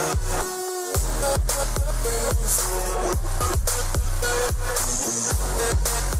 Thank you.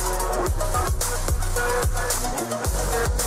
Música